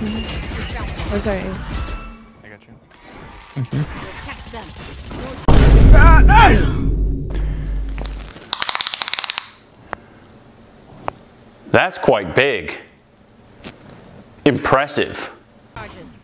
two. Oh, sorry. I got you. Thank you. Catch them. That's quite big. Impressive. Charges.